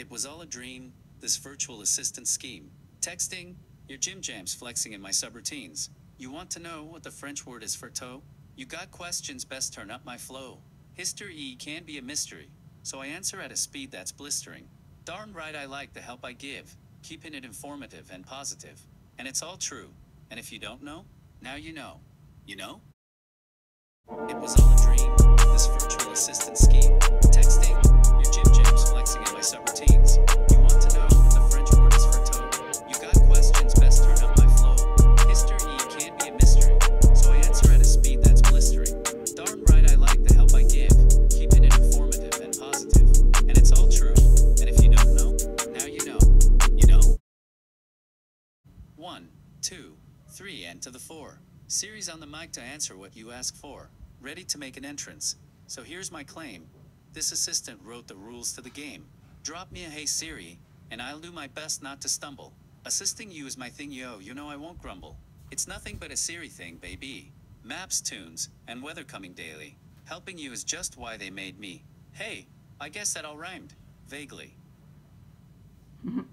It was all a dream, this virtual assistant scheme. Texting, your gym jams flexing in my subroutines. You want to know what the French word is for toe? You got questions, best turn up my flow. History can be a mystery, so I answer at a speed that's blistering. Darn right I like the help I give, keeping it informative and positive. And it's all true. And if you don't know, now you know. You know? It was all a dream, One, two, three, and to the four. Series on the mic to answer what you ask for. Ready to make an entrance. So here's my claim. This assistant wrote the rules to the game. Drop me a hey Siri, and I'll do my best not to stumble. Assisting you is my thing, yo, you know I won't grumble. It's nothing but a Siri thing, baby. Maps, tunes, and weather coming daily. Helping you is just why they made me. Hey, I guess that all rhymed. Vaguely.